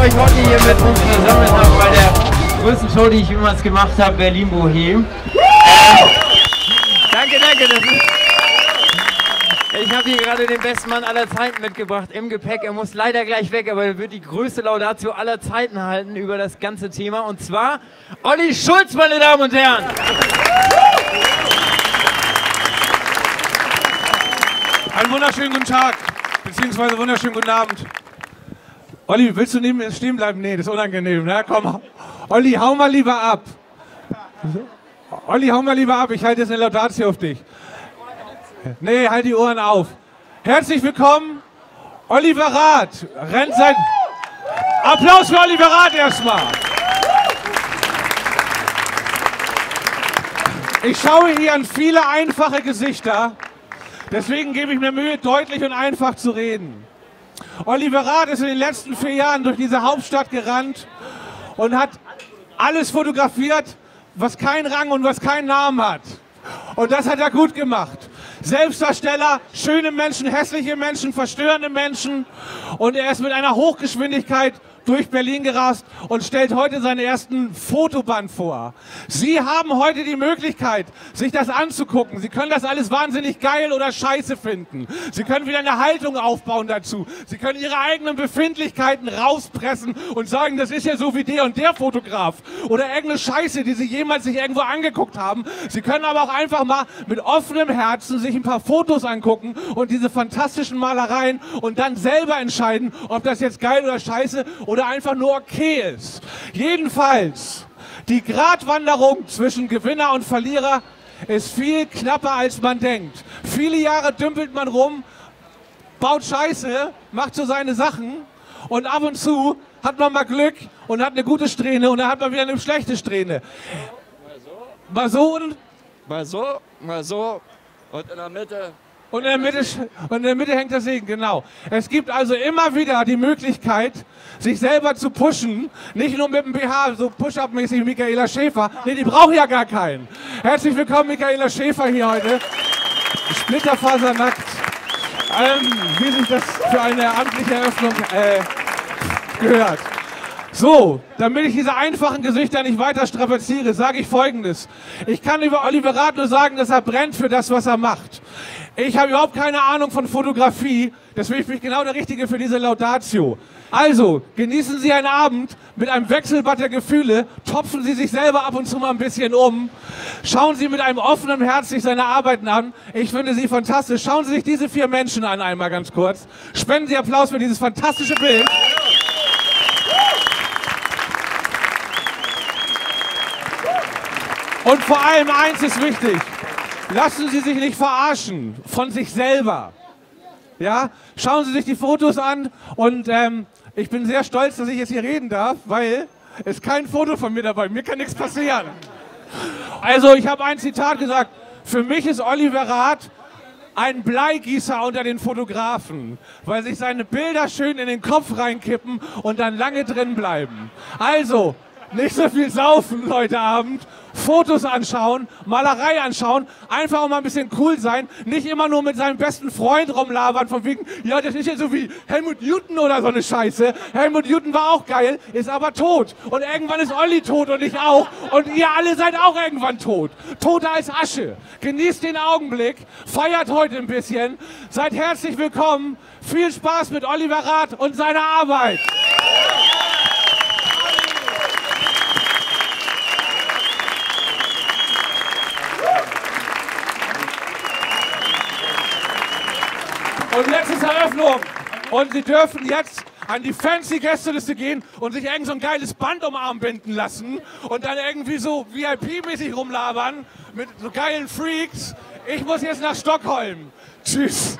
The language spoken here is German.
euch heute hier mit uns versammelt habe bei der größten Show, die ich jemals gemacht habe, Berlin Bohem. Danke, danke. Das ist ich habe hier gerade den besten Mann aller Zeiten mitgebracht im Gepäck. Er muss leider gleich weg, aber er wird die größte Laudatio aller Zeiten halten über das ganze Thema. Und zwar Olli Schulz, meine Damen und Herren. Einen wunderschönen guten Tag, beziehungsweise wunderschönen guten Abend. Olli, willst du neben mir stehen bleiben? Nee, das ist unangenehm. Ne? Komm, Olli, hau mal lieber ab. Olli, hau mal lieber ab. Ich halte jetzt eine Laudatio auf dich. Nee, halt die Ohren auf. Herzlich willkommen, Oliver Rath. Rennt sein. Applaus für Oliver Rath erstmal. Ich schaue hier an viele einfache Gesichter. Deswegen gebe ich mir Mühe, deutlich und einfach zu reden. Oliver Rath ist in den letzten vier Jahren durch diese Hauptstadt gerannt und hat alles fotografiert, was keinen Rang und was keinen Namen hat. Und das hat er gut gemacht. Selbstdarsteller, schöne Menschen, hässliche Menschen, verstörende Menschen. Und er ist mit einer Hochgeschwindigkeit durch Berlin gerast und stellt heute seinen ersten Fotoband vor. Sie haben heute die Möglichkeit, sich das anzugucken. Sie können das alles wahnsinnig geil oder scheiße finden. Sie können wieder eine Haltung aufbauen dazu. Sie können ihre eigenen Befindlichkeiten rauspressen und sagen, das ist ja so wie der und der Fotograf oder irgendeine Scheiße, die Sie jemals sich irgendwo angeguckt haben. Sie können aber auch einfach mal mit offenem Herzen sich ein paar Fotos angucken und diese fantastischen Malereien und dann selber entscheiden, ob das jetzt geil oder scheiße oder oder einfach nur okay ist. Jedenfalls, die Gratwanderung zwischen Gewinner und Verlierer ist viel knapper, als man denkt. Viele Jahre dümpelt man rum, baut Scheiße, macht so seine Sachen und ab und zu hat man mal Glück und hat eine gute Strähne und dann hat man wieder eine schlechte Strähne. Mal so und mal so, mal so und in der Mitte und in, der Mitte, und in der Mitte hängt der Segen, genau. Es gibt also immer wieder die Möglichkeit, sich selber zu pushen. Nicht nur mit dem BH, so Push-Up-mäßig Michaela Schäfer. Nee, die braucht ja gar keinen. Herzlich willkommen, Michaela Schäfer hier heute. Splitterfasernackt. Ähm, wie sich das für eine amtliche Eröffnung äh, gehört. So, damit ich diese einfachen Gesichter nicht weiter strapaziere, sage ich Folgendes. Ich kann über Oliver Rath nur sagen, dass er brennt für das, was er macht. Ich habe überhaupt keine Ahnung von Fotografie, deswegen bin ich genau der Richtige für diese Laudatio. Also, genießen Sie einen Abend mit einem Wechselbad der Gefühle, topfen Sie sich selber ab und zu mal ein bisschen um, schauen Sie mit einem offenen Herz sich seine Arbeiten an. Ich finde sie fantastisch. Schauen Sie sich diese vier Menschen an einmal ganz kurz. Spenden Sie Applaus für dieses fantastische Bild. Und vor allem eins ist wichtig. Lassen Sie sich nicht verarschen von sich selber. Ja, schauen Sie sich die Fotos an und ähm, ich bin sehr stolz, dass ich jetzt hier reden darf, weil es kein Foto von mir dabei. Mir kann nichts passieren. Also ich habe ein Zitat gesagt. Für mich ist Oliver Rath ein Bleigießer unter den Fotografen, weil sich seine Bilder schön in den Kopf reinkippen und dann lange drin bleiben. Also, nicht so viel saufen heute Abend, Fotos anschauen, Malerei anschauen, einfach mal ein bisschen cool sein, nicht immer nur mit seinem besten Freund rumlabern, von wegen, ja, das ist ja so wie Helmut Newton oder so eine Scheiße. Helmut Newton war auch geil, ist aber tot. Und irgendwann ist Olli tot und ich auch. Und ihr alle seid auch irgendwann tot. Toter als Asche. Genießt den Augenblick, feiert heute ein bisschen, seid herzlich willkommen. Viel Spaß mit Oliver Rath und seiner Arbeit. Und jetzt ist Eröffnung. Und Sie dürfen jetzt an die fancy Gästeliste gehen und sich irgend so ein geiles Band um Arm binden lassen und dann irgendwie so VIP-mäßig rumlabern mit so geilen Freaks. Ich muss jetzt nach Stockholm. Tschüss.